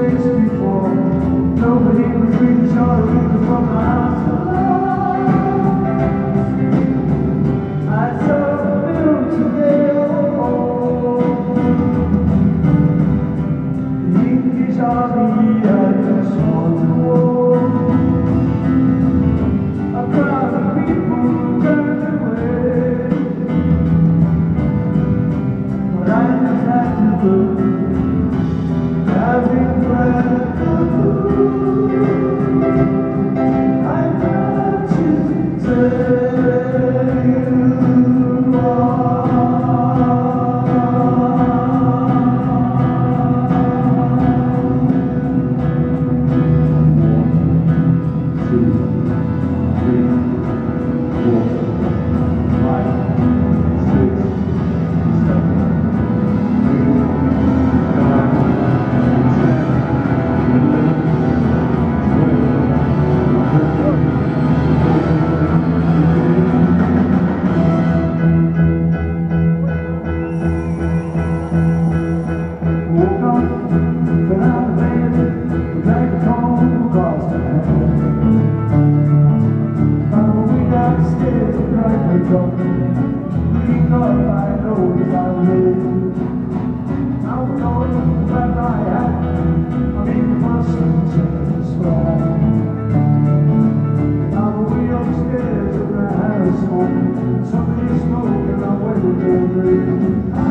mistakes before. Nobody was reaching all the people from the house. Somebody's smoking, I'm waiting for a dream.